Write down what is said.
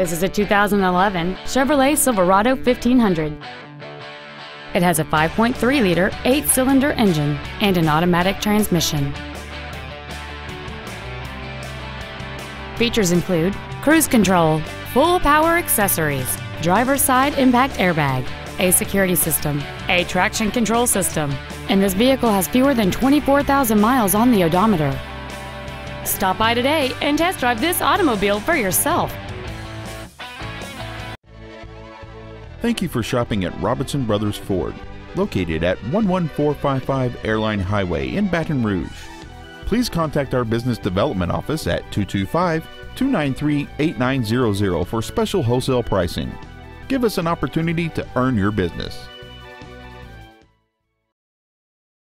This is a 2011 Chevrolet Silverado 1500. It has a 5.3-liter, eight-cylinder engine and an automatic transmission. Features include cruise control, full power accessories, driver's side impact airbag, a security system, a traction control system, and this vehicle has fewer than 24,000 miles on the odometer. Stop by today and test drive this automobile for yourself. Thank you for shopping at Robinson Brothers Ford, located at 11455 Airline Highway in Baton Rouge. Please contact our business development office at 225 293 8900 for special wholesale pricing. Give us an opportunity to earn your business.